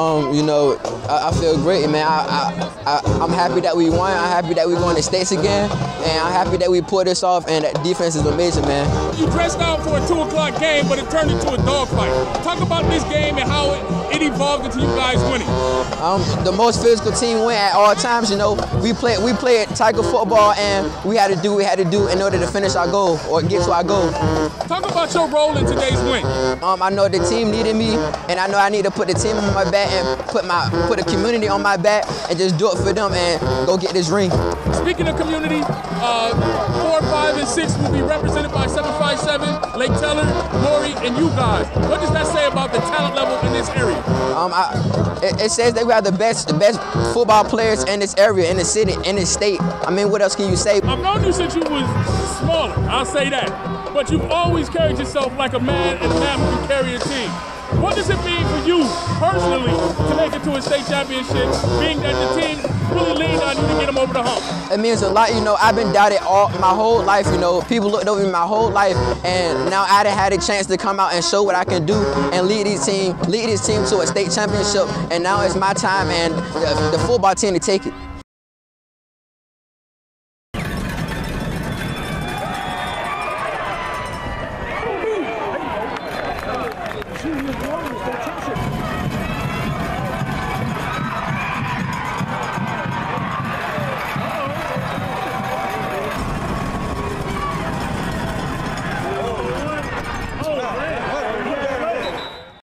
Um, you know, I, I feel great, man. I, I, I, I'm happy that we won. I'm happy that we're going to states again, and I'm happy that we pulled this off. And that defense is amazing, man. You dressed out for a two o'clock game, but it turned into a dogfight. Talk about this game and how it, it evolved into you guys winning. Um, the most physical team win at all times. You know, we play we played Tiger football, and we had to do what we had to do in order to finish our goal or get to our goal. Talk about your role in today's win. Um, I know the team needed me, and I know I need to put the team on my back and put my put the community on my back and just do it for them and go get this ring. Speaking of community, uh, four, five, and six will be represented by 757, Lake Taylor, Maury, and you guys. What does that say about the talent level in this area? Um, I, it, it says that we have the best the best football players in this area, in the city, in this state. I mean, what else can you say? I've known you since you was smaller. I'll say that. But you've always carried yourself like a man and a man who can carry a team. What does it mean for you personally make it to a state championship, being that the team really leaned on you to get them over the hump? It means a lot, you know. I've been doubted all my whole life, you know. People looked over me my whole life, and now I done had a chance to come out and show what I can do and lead this team, lead this team to a state championship. And now it's my time and the, the football team to take it. Junior